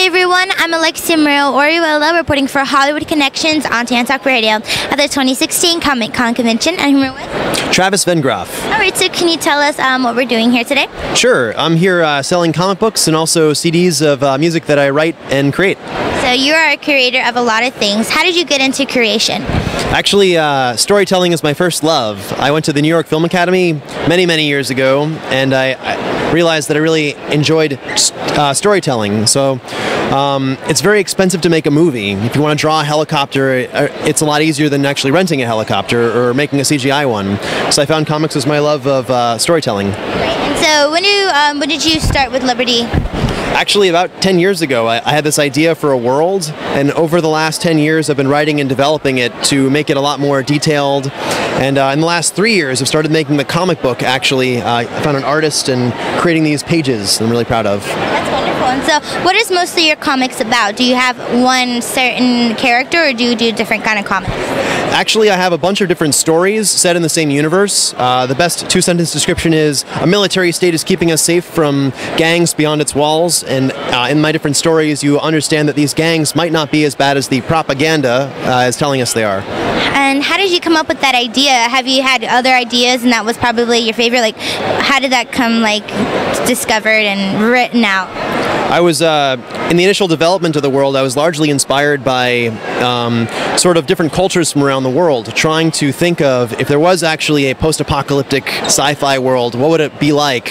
Hey everyone, I'm Alexia Maria Orihuela reporting for Hollywood Connections on Tantalk Radio at the 2016 Comic Con convention. I'm here with Travis Vengroff. All right, so can you tell us um, what we're doing here today? Sure, I'm here uh, selling comic books and also CDs of uh, music that I write and create. So you are a creator of a lot of things. How did you get into creation? Actually, uh, storytelling is my first love. I went to the New York Film Academy many, many years ago, and I, I realized that I really enjoyed uh, storytelling. So um, it's very expensive to make a movie. If you want to draw a helicopter, uh, it's a lot easier than actually renting a helicopter or making a CGI one. So I found comics was my love of uh, storytelling. Right. And so when, do, um, when did you start with Liberty? Actually, about 10 years ago, I, I, had this idea for a world, and over the last 10 years, I've been writing and developing it to make it a lot more detailed. And uh, in the last three years, I've started making the comic book. Actually, uh, I found an artist and creating these pages. I'm really proud of. That's wonderful. And so, what is mostly your comics about? Do you have one certain character, or do you do different kind of comics? Actually, I have a bunch of different stories set in the same universe. Uh, the best two sentence description is a military state is keeping us safe from gangs beyond its walls. And uh, in my different stories, you understand that these gangs might not be as bad as the propaganda uh, is telling us they are. And how did you come up with that idea? Have you had other ideas and that was probably your favorite? Like, how did that come, like, discovered and written out? I was uh, in the initial development of the world. I was largely inspired by um, sort of different cultures from around the world, trying to think of if there was actually a post-apocalyptic sci-fi world, what would it be like?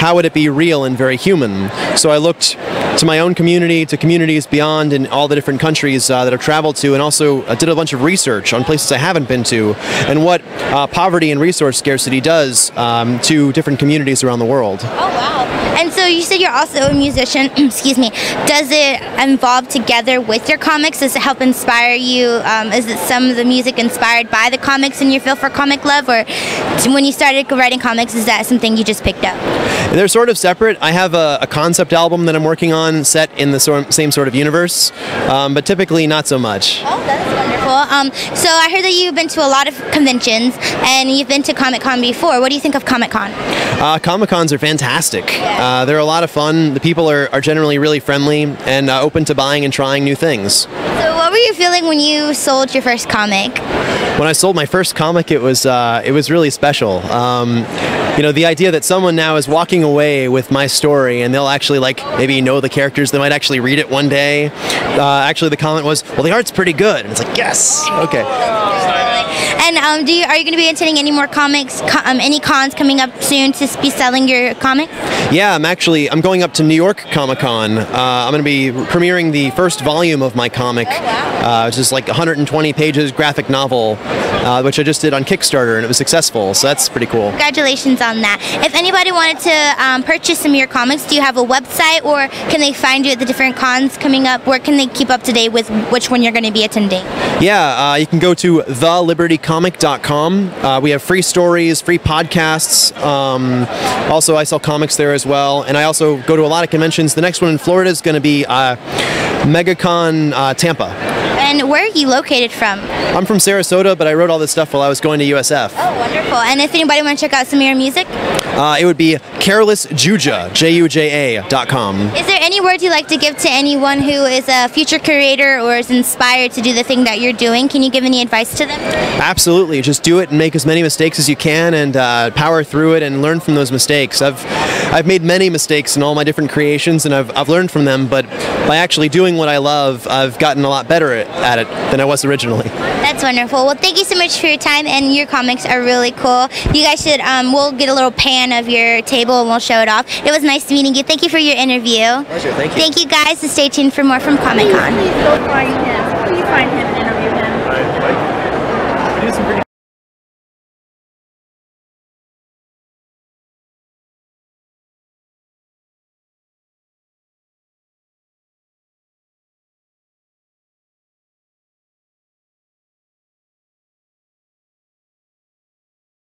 How would it be real and very human? So I looked to my own community, to communities beyond in all the different countries uh, that I've traveled to, and also uh, did a bunch of research on places I haven't been to, and what uh, poverty and resource scarcity does um, to different communities around the world. Oh wow! And so you said you're also a musician. excuse me. Does it involve together with your comics? Does it help inspire you? Um, is it some of the music inspired by the comics and your feel for comic love, or when you started writing comics, is that something you just picked up? They're sort of separate. I have a, a concept album that I'm working on set in the same sort of universe, um, but typically not so much. Oh, that's wonderful. Um, so I heard that you've been to a lot of conventions and you've been to Comic Con before. What do you think of Comic Con? Uh, Comic Cons are fantastic. Uh, they're a lot of fun. The people are, are generally really friendly and uh, open to buying and trying new things. So what were you feeling when you sold your first comic? When I sold my first comic, it was uh, it was really special. Um, you know, the idea that someone now is walking away with my story and they'll actually like maybe know the characters, they might actually read it one day. Uh, actually, the comment was, "Well, the art's pretty good," and it's like, yes, okay. And um, do you, are you going to be attending any more comics, um, any cons coming up soon to be selling your comics? Yeah, I'm actually I'm going up to New York Comic Con. Uh, I'm going to be premiering the first volume of my comic, oh, wow. uh, which is like 120 pages graphic novel, uh, which I just did on Kickstarter, and it was successful. So that's pretty cool. Congratulations on that. If anybody wanted to um, purchase some of your comics, do you have a website, or can they find you at the different cons coming up? Where can they keep up to date with which one you're going to be attending? Yeah, uh, you can go to thelibertycomic.com. Uh, we have free stories, free podcasts. Um, also, I sell comics there as well, and I also go to a lot of conventions. The next one in Florida is going to be uh, MegaCon uh, Tampa. And where are you located from? I'm from Sarasota, but I wrote all this stuff while I was going to USF. Oh, wonderful. And if anybody want to check out some of your music? Uh, it would be carelessjuja, J-U-J-A, dot com. Is there any words you'd like to give to anyone who is a future creator or is inspired to do the thing that you're doing? Can you give any advice to them? Absolutely. Just do it and make as many mistakes as you can and uh, power through it and learn from those mistakes. I've, I've made many mistakes in all my different creations and I've, I've learned from them, but by actually doing what I love, I've gotten a lot better at it than I was originally. That's wonderful. Well, thank you so much for your time, and your comics are really cool. You guys should, um, we'll get a little pan of your table and we'll show it off. It was nice meeting you. Thank you for your interview. Pleasure, thank you. Thank you guys, and stay tuned for more from Comic Con. Please go find him. Please find him